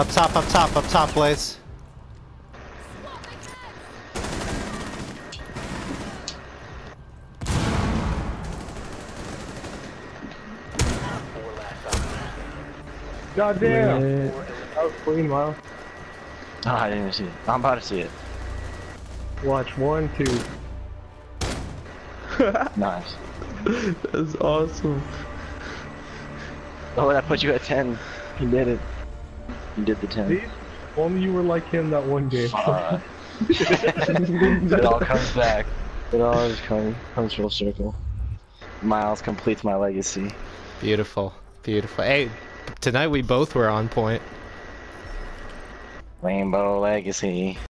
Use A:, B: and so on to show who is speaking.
A: Up top, up top, up top, Blaze.
B: God damn! That was clean, wow.
C: Oh, I didn't even see it. I'm about to see it.
B: Watch one, two.
C: Nice.
D: That's awesome.
C: Oh, that put you at 10. You did it. You did the 10.
B: See? Only you were like him that one game.
C: Alright. it all comes back. It always comes, comes full circle. Miles completes my legacy.
A: Beautiful, beautiful. Hey, tonight we both were on point.
C: Rainbow legacy.